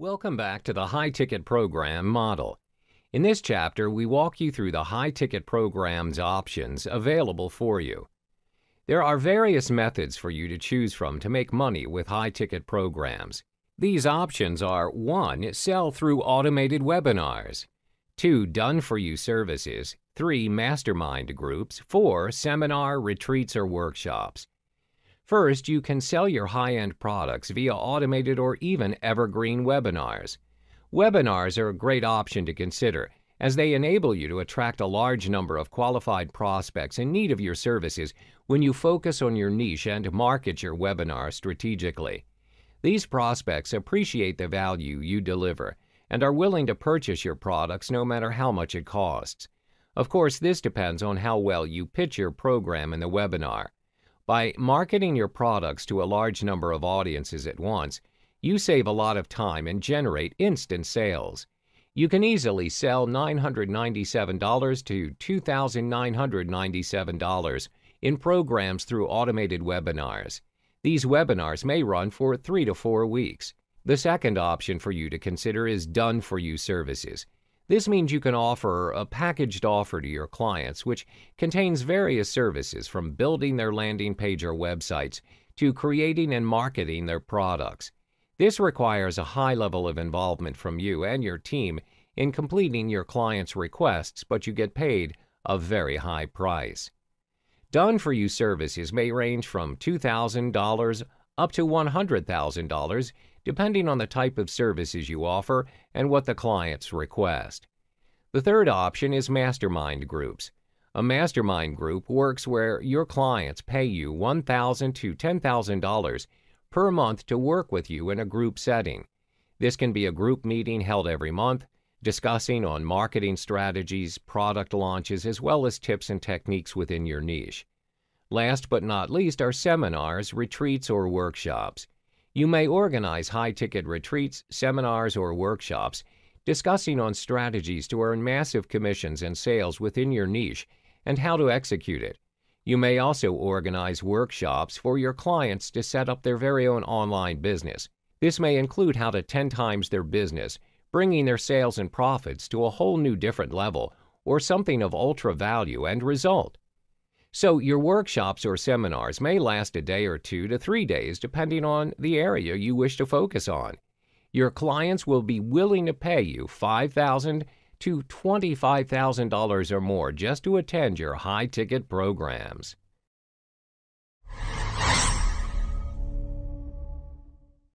Welcome back to the high ticket program model. In this chapter, we walk you through the high ticket program's options available for you. There are various methods for you to choose from to make money with high ticket programs. These options are 1. Sell through automated webinars, 2. Done for you services, 3. Mastermind groups, 4. Seminar, retreats, or workshops. First, you can sell your high end products via automated or even evergreen webinars. Webinars are a great option to consider as they enable you to attract a large number of qualified prospects in need of your services when you focus on your niche and market your webinar strategically. These prospects appreciate the value you deliver and are willing to purchase your products no matter how much it costs. Of course, this depends on how well you pitch your program in the webinar. By marketing your products to a large number of audiences at once, you save a lot of time and generate instant sales. You can easily sell $997 to $2,997 in programs through automated webinars. These webinars may run for three to four weeks. The second option for you to consider is done for you services. This means you can offer a packaged offer to your clients, which contains various services from building their landing page or websites to creating and marketing their products. This requires a high level of involvement from you and your team in completing your client's requests, but you get paid a very high price. Done for you services may range from $2,000 up to $100,000 depending on the type of services you offer and what the clients request. The third option is mastermind groups. A mastermind group works where your clients pay you $1,000 to $10,000 per month to work with you in a group setting. This can be a group meeting held every month, discussing on marketing strategies, product launches, as well as tips and techniques within your niche. Last but not least are seminars, retreats, or workshops. You may organize high ticket retreats, seminars, or workshops discussing on strategies to earn massive commissions and sales within your niche and how to execute it. You may also organize workshops for your clients to set up their very own online business. This may include how to 10 times their business, bringing their sales and profits to a whole new different level, or something of ultra value and result. So, your workshops or seminars may last a day or two to three days, depending on the area you wish to focus on. Your clients will be willing to pay you 5,000 to $25,000 or more just to attend your high ticket programs.